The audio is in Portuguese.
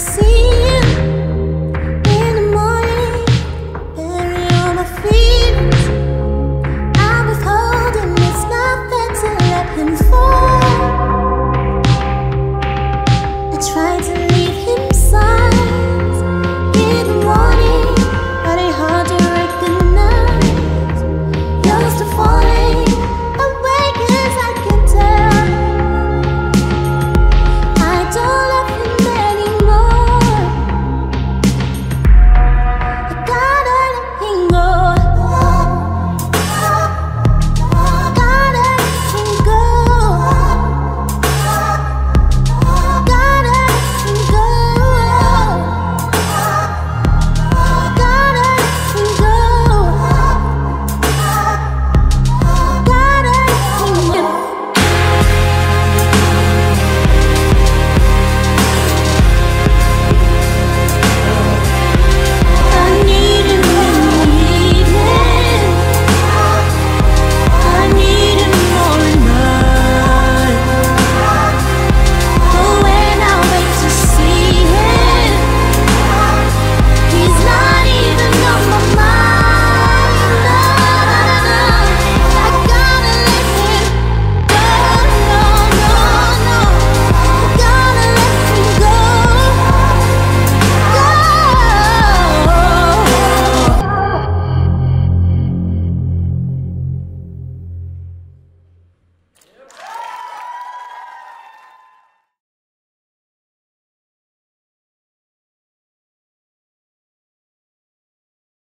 assim.